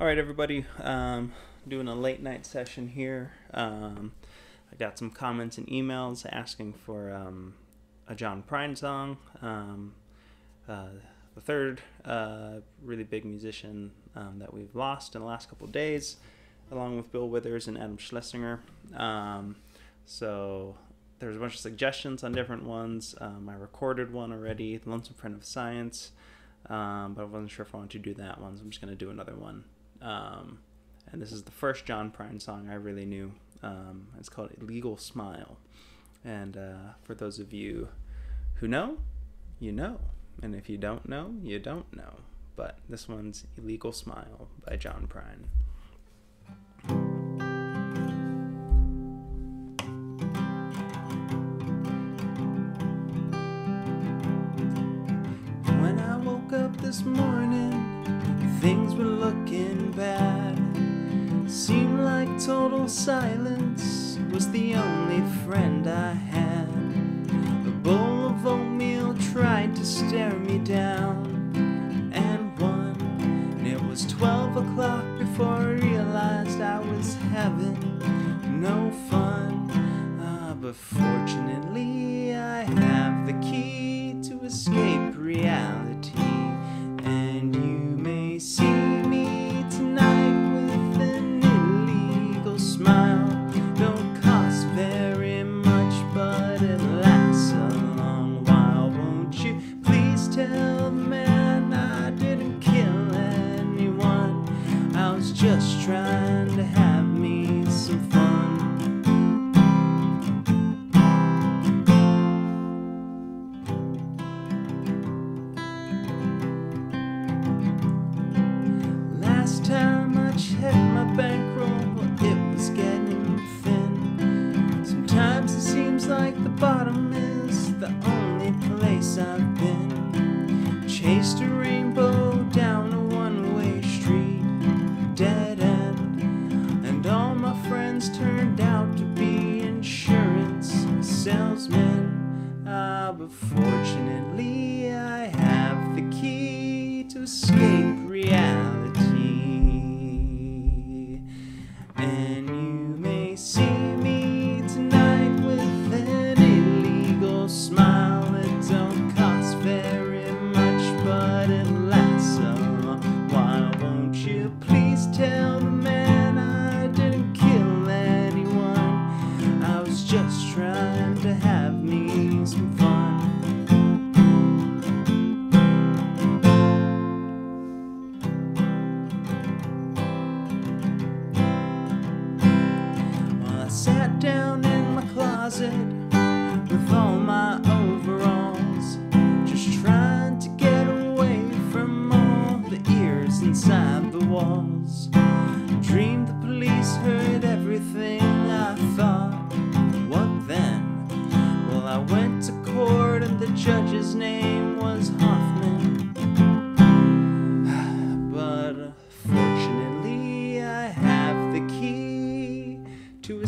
All right, everybody. Um, doing a late night session here. Um, I got some comments and emails asking for um, a John Prine song. Um, uh, the third uh, really big musician um, that we've lost in the last couple days, along with Bill Withers and Adam Schlesinger. Um, so there's a bunch of suggestions on different ones. I recorded one already, The Lonesome Friend of Science, but I wasn't sure if I wanted to do that one, so I'm just going to do another one. Um, and this is the first John Prine song I really knew. Um, it's called Illegal Smile. And uh, for those of you who know, you know. And if you don't know, you don't know. But this one's Illegal Smile by John Prine. When I woke up this morning, things were looking total silence was the only friend I had. A bowl of oatmeal tried to stare me down and won. And it was 12 o'clock before I realized I was having no fun. Ah, but fortunately, I have the key trying to have me some fun. Last time I checked my bankroll, it was getting thin. Sometimes it seems like the bottom is but fortunately, I have the key to escape reality. And you may see down in my closet with all my overalls, just trying to get away from all the ears inside the walls. Dreamed the police heard everything I thought. What then? Well, I went to court and the judge's name was Hoffman. But fortunately, I have the key to a